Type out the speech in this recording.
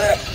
Ugh!